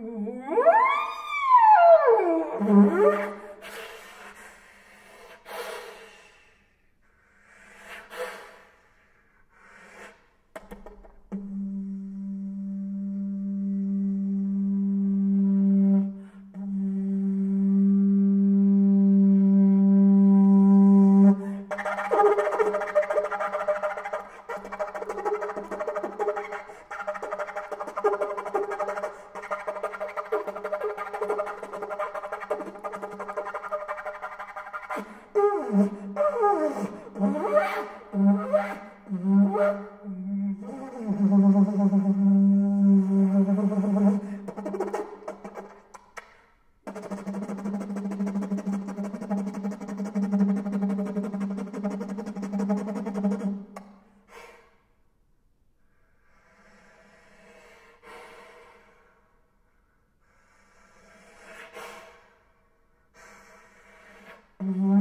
Uhum. Mm-hmm.